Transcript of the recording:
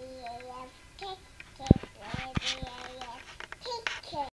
Yeah.